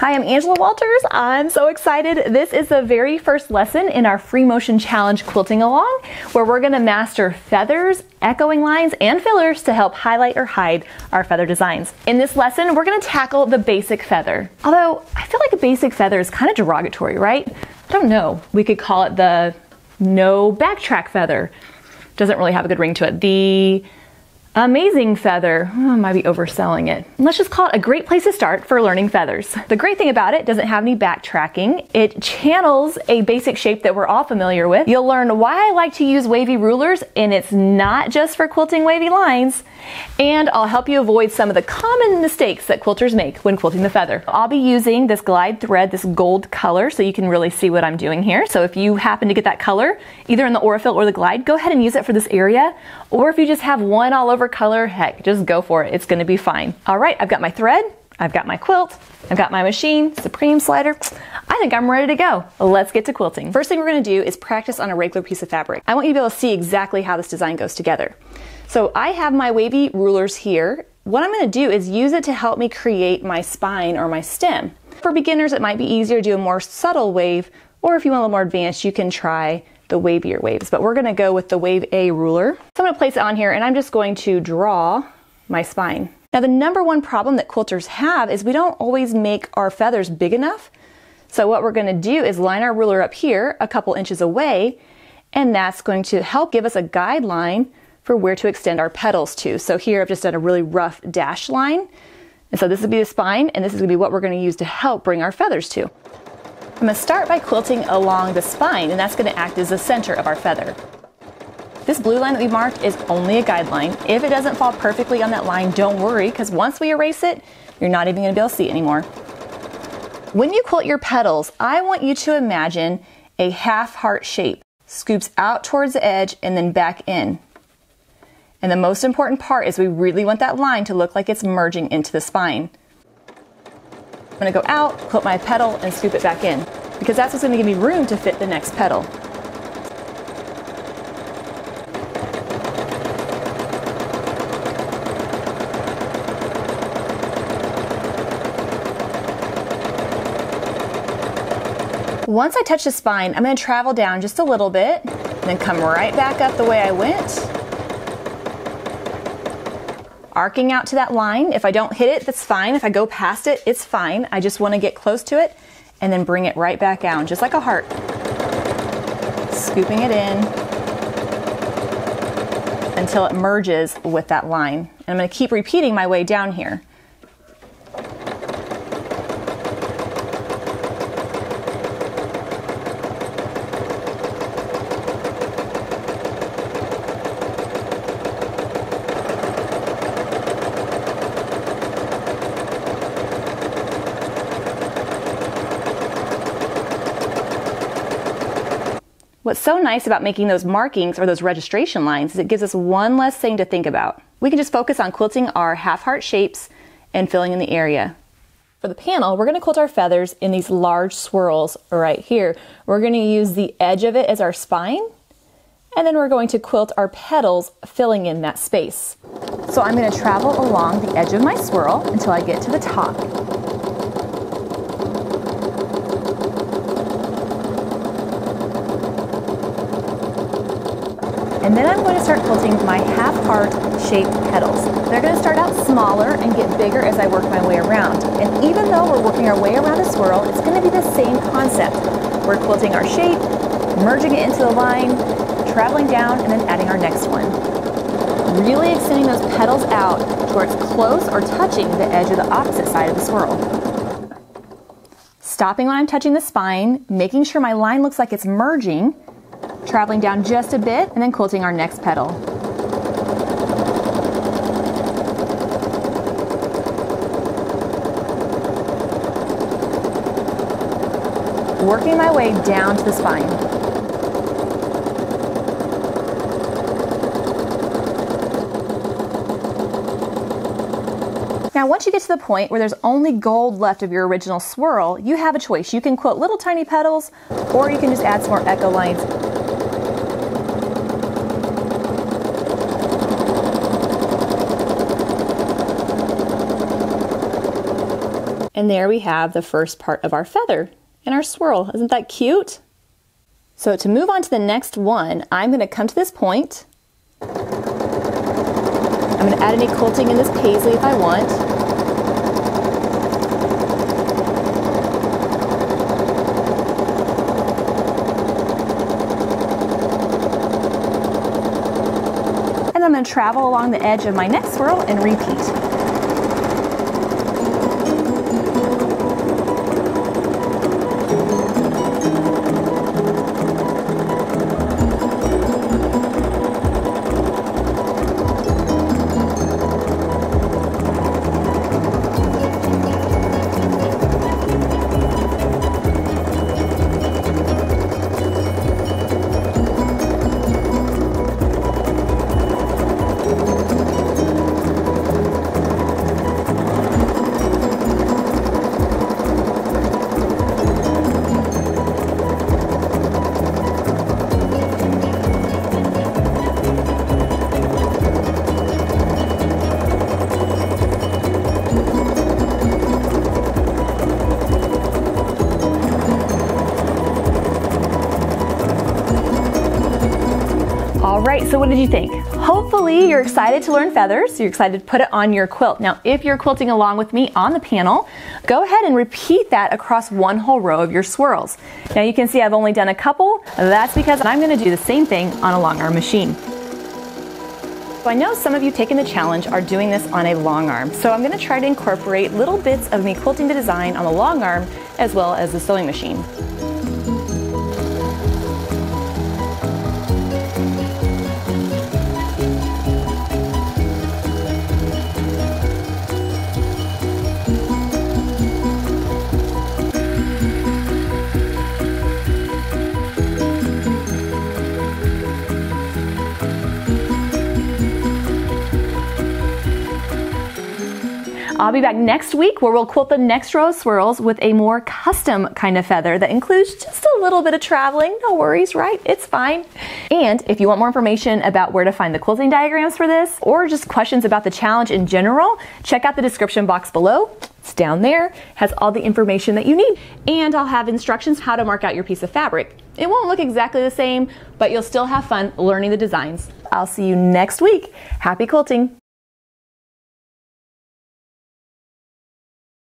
Hi, I'm Angela Walters. I'm so excited. This is the very first lesson in our Free Motion Challenge Quilting Along, where we're gonna master feathers, echoing lines, and fillers to help highlight or hide our feather designs. In this lesson, we're gonna tackle the basic feather. Although, I feel like a basic feather is kind of derogatory, right? I don't know. We could call it the no backtrack feather. Doesn't really have a good ring to it. The Amazing feather. Oh, might be overselling it. Let's just call it a great place to start for learning feathers. The great thing about it doesn't have any backtracking. It channels a basic shape that we're all familiar with. You'll learn why I like to use wavy rulers and it's not just for quilting wavy lines. And I'll help you avoid some of the common mistakes that quilters make when quilting the feather. I'll be using this glide thread, this gold color, so you can really see what I'm doing here. So if you happen to get that color, either in the Aurifil or the glide, go ahead and use it for this area. Or if you just have one all over color, heck, just go for it. It's gonna be fine. All right, I've got my thread, I've got my quilt, I've got my machine, Supreme slider. I think I'm ready to go. Let's get to quilting. First thing we're gonna do is practice on a regular piece of fabric. I want you to be able to see exactly how this design goes together. So I have my wavy rulers here. What I'm gonna do is use it to help me create my spine or my stem. For beginners, it might be easier to do a more subtle wave, or if you want a little more advanced, you can try the wavier waves, but we're gonna go with the Wave A ruler. So I'm gonna place it on here and I'm just going to draw my spine. Now the number one problem that quilters have is we don't always make our feathers big enough. So what we're gonna do is line our ruler up here a couple inches away and that's going to help give us a guideline for where to extend our petals to. So here I've just done a really rough dash line. And so this would be the spine and this is gonna be what we're gonna use to help bring our feathers to. I'm going to start by quilting along the spine, and that's going to act as the center of our feather. This blue line that we marked is only a guideline. If it doesn't fall perfectly on that line, don't worry, because once we erase it, you're not even going to be able to see it anymore. When you quilt your petals, I want you to imagine a half heart shape, scoops out towards the edge and then back in. And the most important part is we really want that line to look like it's merging into the spine. I'm gonna go out, put my petal, and scoop it back in because that's what's gonna give me room to fit the next petal. Once I touch the spine, I'm gonna travel down just a little bit, and then come right back up the way I went, arcing out to that line. If I don't hit it, that's fine. If I go past it, it's fine. I just want to get close to it and then bring it right back down, just like a heart. Scooping it in until it merges with that line. And I'm going to keep repeating my way down here. What's so nice about making those markings or those registration lines is it gives us one less thing to think about. We can just focus on quilting our half heart shapes and filling in the area. For the panel, we're going to quilt our feathers in these large swirls right here. We're going to use the edge of it as our spine, and then we're going to quilt our petals filling in that space. So I'm going to travel along the edge of my swirl until I get to the top. And then I'm going to start quilting my half heart shaped petals. They're going to start out smaller and get bigger as I work my way around. And even though we're working our way around a swirl, it's going to be the same concept. We're quilting our shape, merging it into the line, traveling down, and then adding our next one. Really extending those petals out towards close or touching the edge of the opposite side of the swirl. Stopping when I'm touching the spine, making sure my line looks like it's merging, traveling down just a bit and then quilting our next petal. Working my way down to the spine. Now, once you get to the point where there's only gold left of your original swirl, you have a choice. You can quilt little tiny petals, or you can just add some more echo lines And there we have the first part of our feather and our swirl. Isn't that cute? So to move on to the next one, I'm going to come to this point. I'm going to add any quilting in this paisley if I want. And I'm going to travel along the edge of my next swirl and repeat. Right, so what did you think? Hopefully you're excited to learn feathers. You're excited to put it on your quilt. Now, if you're quilting along with me on the panel, go ahead and repeat that across one whole row of your swirls. Now you can see I've only done a couple. That's because I'm gonna do the same thing on a long arm machine. So I know some of you taking the challenge are doing this on a long arm, so I'm gonna try to incorporate little bits of me quilting the design on the long arm as well as the sewing machine. I'll be back next week where we'll quilt the next row of swirls with a more custom kind of feather that includes just a little bit of traveling. No worries, right? It's fine. And if you want more information about where to find the quilting diagrams for this or just questions about the challenge in general, check out the description box below. It's down there, has all the information that you need. And I'll have instructions how to mark out your piece of fabric. It won't look exactly the same, but you'll still have fun learning the designs. I'll see you next week. Happy quilting!